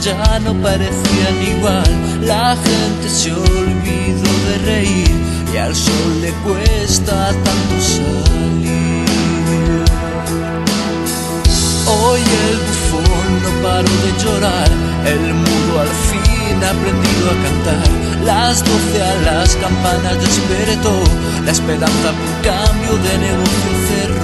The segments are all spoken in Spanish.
ya no parecían igual. La gente se olvidó de reír y al sol le cuesta tanto salir. Hoy el bufón no paró de llorar, el mudo al fin ha aprendido a cantar. Las doce a las campanas despertó, la esperanza por cambio de negocio cerró.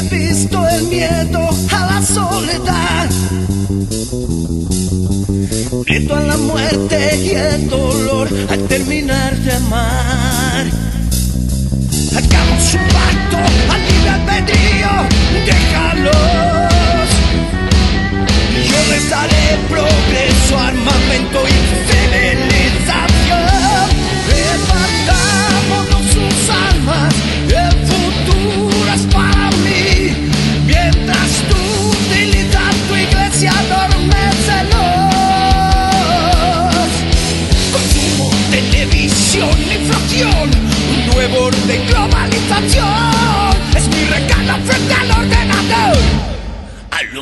he visto el miedo a la soledad. Miedo a la muerte y el dolor al terminar de amar. Hagamos un pacto.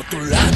tu lado.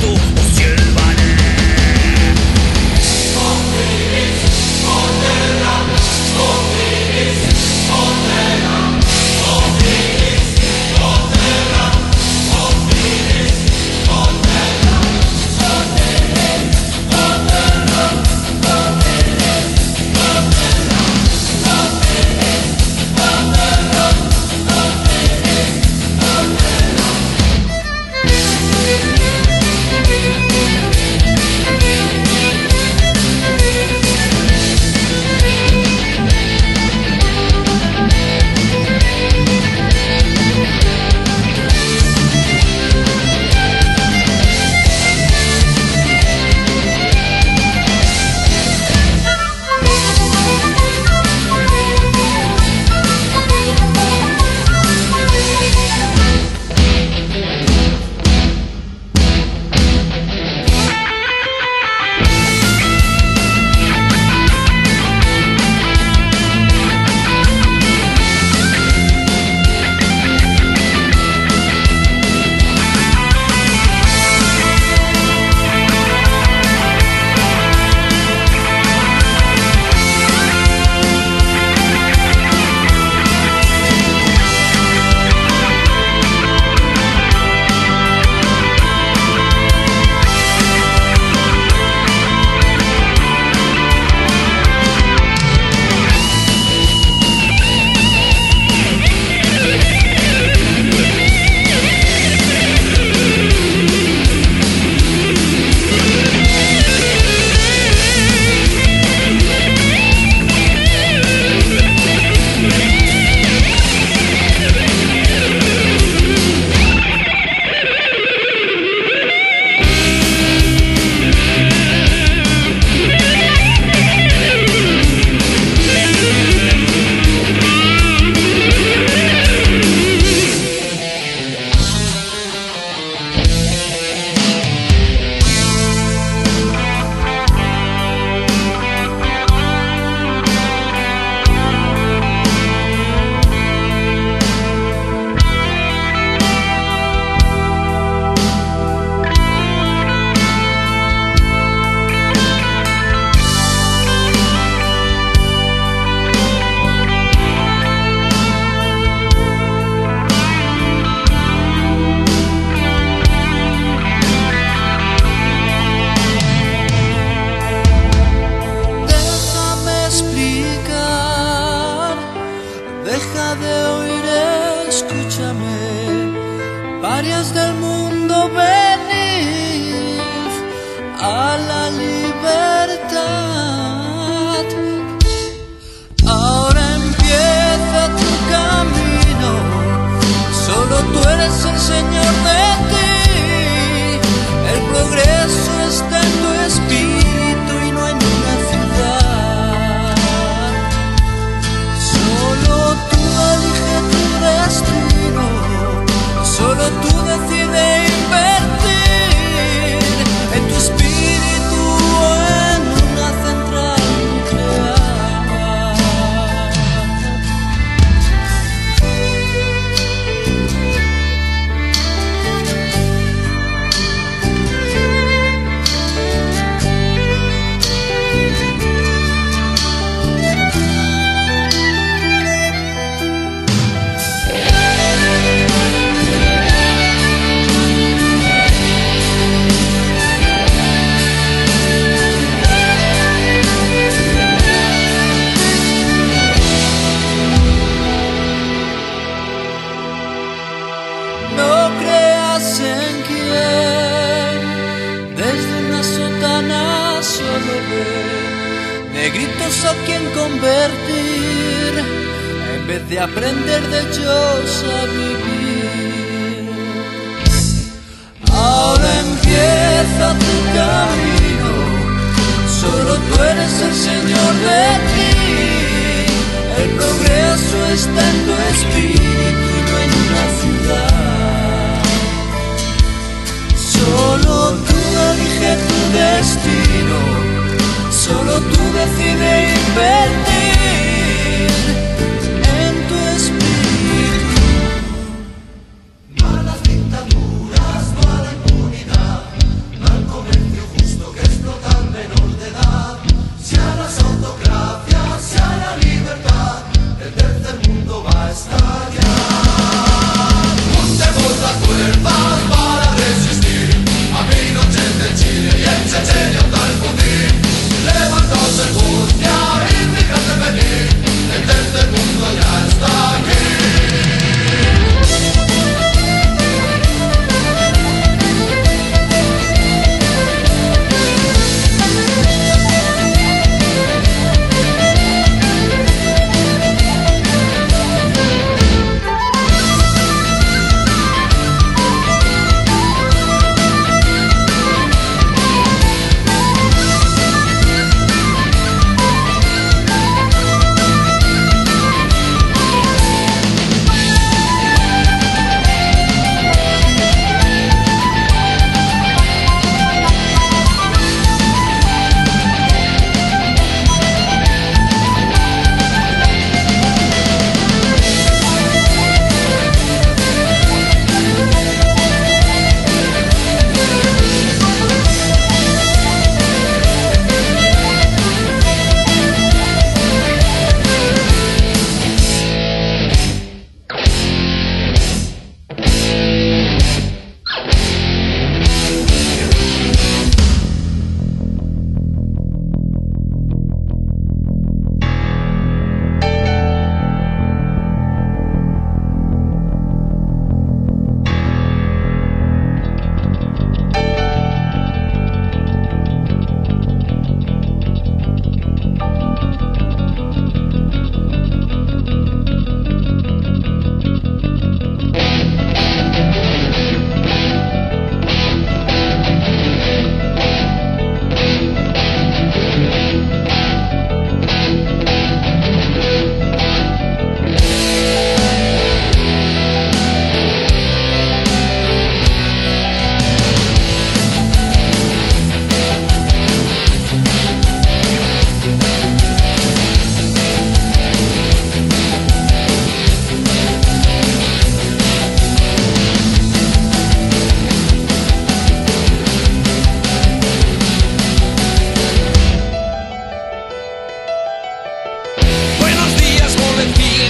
varios de negritos a quien convertir en vez de aprender de ellos a vivir. Ahora empieza tu camino, solo tú eres el Señor de ti. El progreso está en tu espíritu y no en una ciudad. Solo tú eliges tu destino, tú decides invertir en tu espíritu.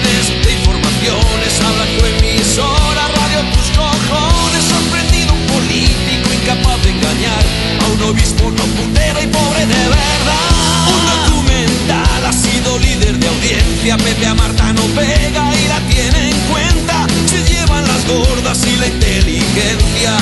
de informaciones, habla tu emisora, radio tus cojones, sorprendido un político incapaz de engañar a un obispo no putera y pobre de verdad. Un documental ha sido líder de audiencia, Pepe a Marta no pega y la tiene en cuenta, se llevan las gordas y la inteligencia.